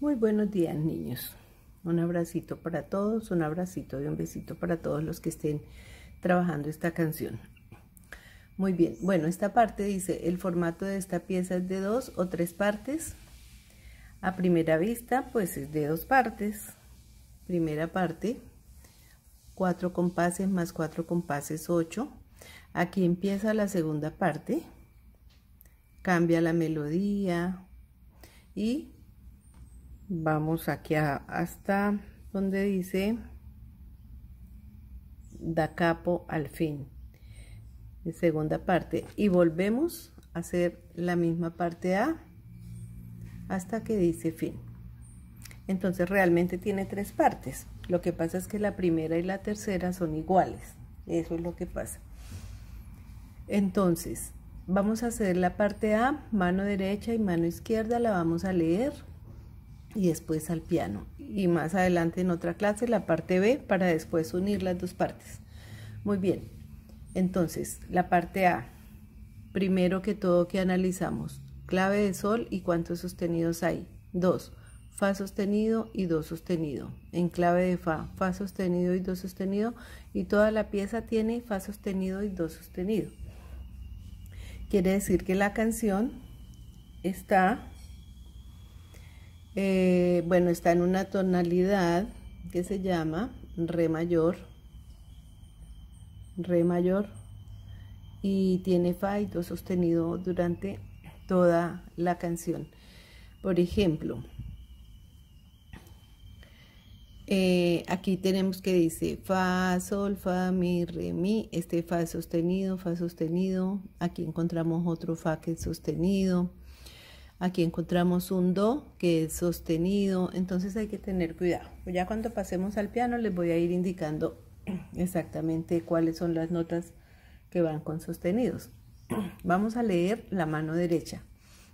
Muy buenos días, niños. Un abracito para todos, un abracito y un besito para todos los que estén trabajando esta canción. Muy bien, bueno, esta parte dice, el formato de esta pieza es de dos o tres partes. A primera vista, pues es de dos partes. Primera parte, cuatro compases más cuatro compases, ocho. Aquí empieza la segunda parte. Cambia la melodía y vamos aquí hasta donde dice da capo al fin de segunda parte. Y volvemos a hacer la misma parte A hasta que dice fin. Entonces realmente tiene tres partes. Lo que pasa es que la primera y la tercera son iguales. Eso es lo que pasa. Entonces vamos a hacer la parte A mano derecha y mano izquierda la vamos a leer y después al piano. Y más adelante en otra clase la parte B para después unir las dos partes. Muy bien, entonces la parte A, primero que todo que analizamos, clave de sol y cuántos sostenidos hay. Dos, Fa sostenido y Do sostenido. En clave de Fa, Fa sostenido y Do sostenido. Y toda la pieza tiene Fa sostenido y Do sostenido. Quiere decir que la canción está eh, bueno, está en una tonalidad que se llama Re mayor, Re mayor, y tiene Fa y Do sostenido durante toda la canción. Por ejemplo, eh, aquí tenemos que dice Fa, Sol, Fa, Mi, Re, Mi. Este Fa sostenido, Fa sostenido. Aquí encontramos otro Fa que es sostenido. Aquí encontramos un Do que es sostenido, entonces hay que tener cuidado. Ya cuando pasemos al piano les voy a ir indicando exactamente cuáles son las notas que van con sostenidos. Vamos a leer la mano derecha.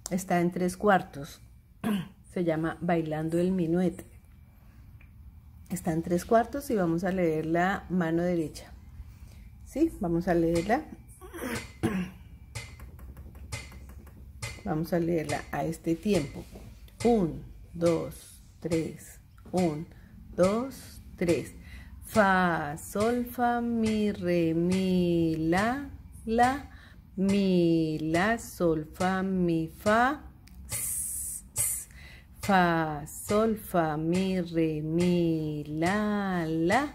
Está en tres cuartos. Se llama Bailando el Minuete. Está en tres cuartos y vamos a leer la mano derecha. ¿Sí? Vamos a leerla. Vamos a leerla a este tiempo. 1, 2, 3. 1, 2, 3. Fa, sol, fa, mi, re, mi, la, la, mi, la, sol, fa, mi, fa. Fa, sol, fa, mi, re, mi, la, la,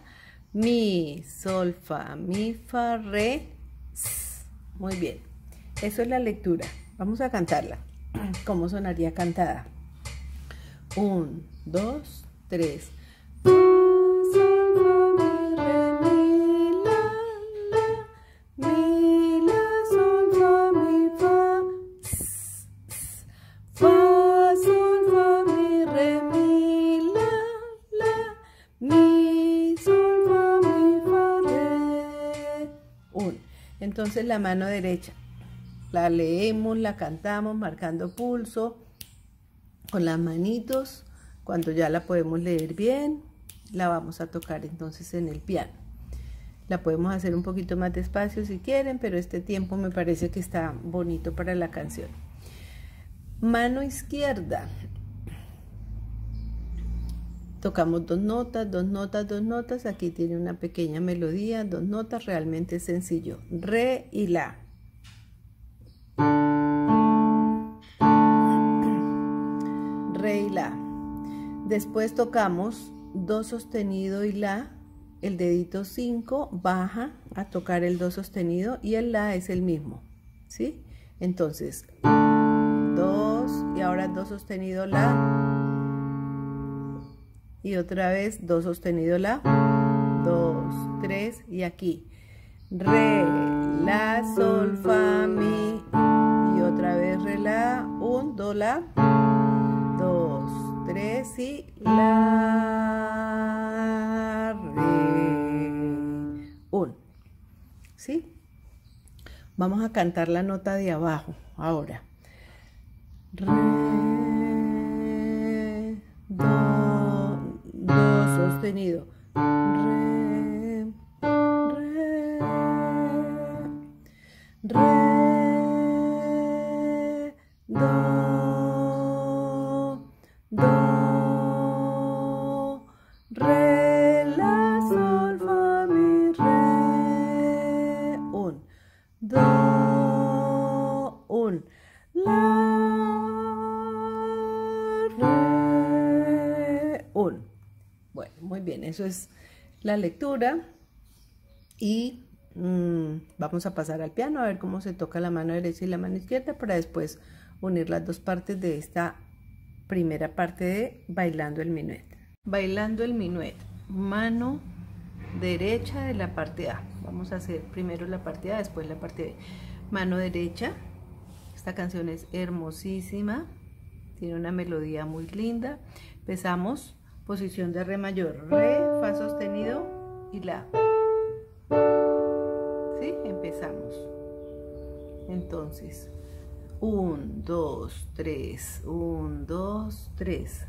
mi, sol, fa, mi, fa, re. Muy bien. Eso es la lectura. Vamos a cantarla. ¿Cómo sonaría cantada? Un, dos, tres. Entonces la mano derecha la leemos, la cantamos marcando pulso con las manitos. Cuando ya la podemos leer bien, la vamos a tocar entonces en el piano. La podemos hacer un poquito más despacio si quieren, pero este tiempo me parece que está bonito para la canción. Mano izquierda. Tocamos dos notas, dos notas, dos notas. Aquí tiene una pequeña melodía, dos notas, realmente sencillo. Re y La. Después tocamos Do sostenido y La. El dedito 5 baja a tocar el Do sostenido y el La es el mismo. ¿Sí? Entonces, 2 y ahora Do sostenido La. Y otra vez Do sostenido La. 2, 3 y aquí. Re, La, Sol, Fa, Mi otra vez re la, un, do la, tres y la, re, un. ¿Sí? Vamos a cantar la nota de abajo ahora. Re, do, do sostenido. Re, do, un, la, re, un. Bueno, muy bien, eso es la lectura y mm, vamos a pasar al piano a ver cómo se toca la mano derecha y la mano izquierda para después unir las dos partes de esta primera parte de bailando el minuet. Bailando el minuet, mano derecha de la parte A. Vamos a hacer primero la parte A, después la parte B. Mano derecha. Esta canción es hermosísima. Tiene una melodía muy linda. Empezamos posición de re mayor, re, fa sostenido y la. ¿Sí? Empezamos. Entonces, 1, 2, 3, 1, 2, 3.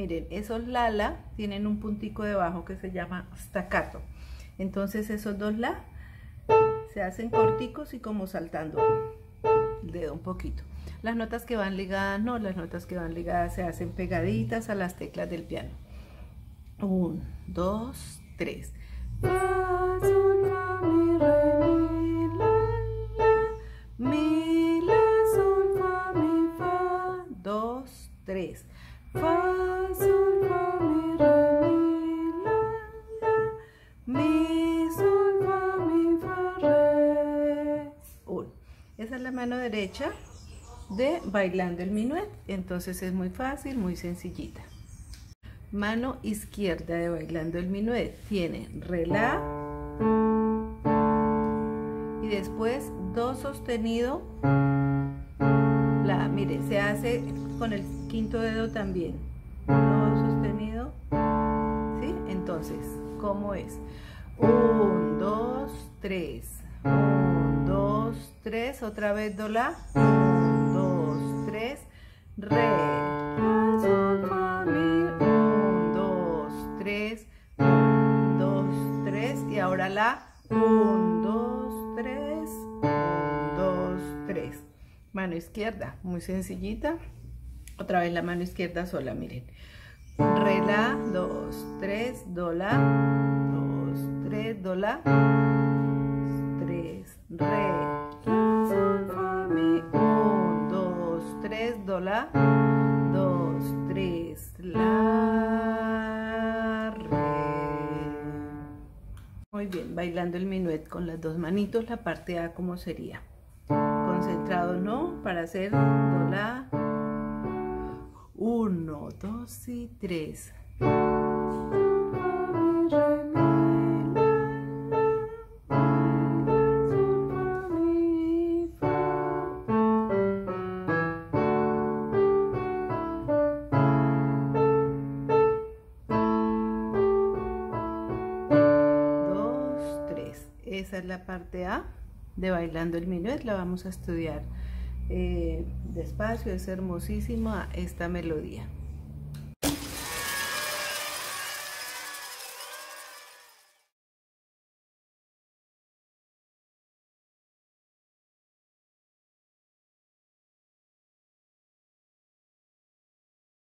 Miren, esos lala tienen un puntico debajo que se llama staccato. Entonces esos dos la se hacen corticos y como saltando el dedo un poquito. Las notas que van ligadas, no, las notas que van ligadas se hacen pegaditas a las teclas del piano. 1, 2, 3. Fa, sol, fa, mi, la, sol, fa, mi, fa, 2, 3. Fa, sol, fa, mi, re, mi, la, la, mi, sol, fa, mi, fa, re. 1. Esa es la mano derecha de bailando el minuet. Entonces es muy fácil, muy sencillita. Mano izquierda de bailando el minuet tiene re la y después do sostenido se hace con el quinto dedo también. Do sostenido. ¿Sí? Entonces, ¿cómo es? 1, 2, 3. 1, 2, 3. Otra vez do la re, sol, fa, mi, un, dos, tres, un, dos, tres, y ahora la, un, dos, tres, un, dos, tres. Mano izquierda, muy sencillita. Otra vez la mano izquierda sola, miren. Re, la, dos, tres, do, la, dos, tres, do, la, tres, re, la, sol, mi, do, la, 2, 3, la, re. Muy bien, bailando el minuet con las dos manitos, la parte A como sería. Concentrado, ¿no? Para hacer do, la, 1, 2 y 3. esa es la parte A de Bailando el Minuet, la vamos a estudiar eh, despacio, es hermosísima esta melodía.